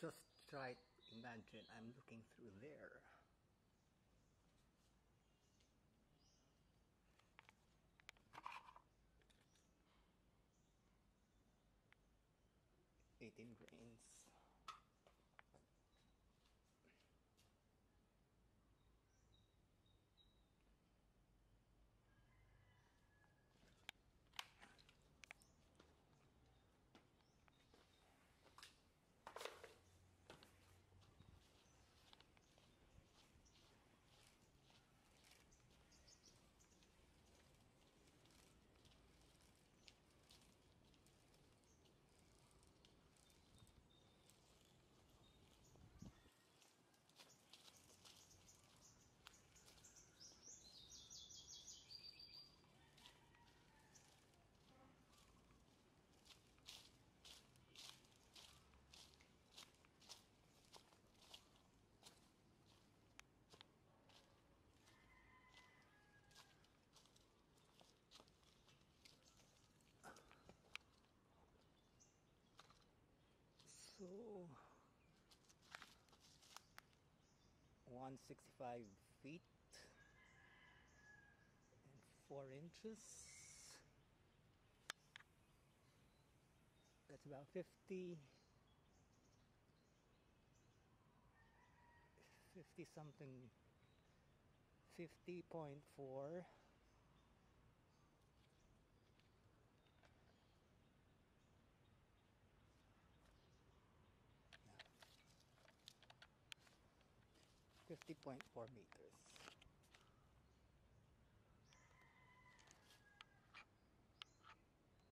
Just try to imagine I'm looking through there. Eighteen grains. So 165 feet and 4 inches. That's about 50 50 something 50.4 50.4 meters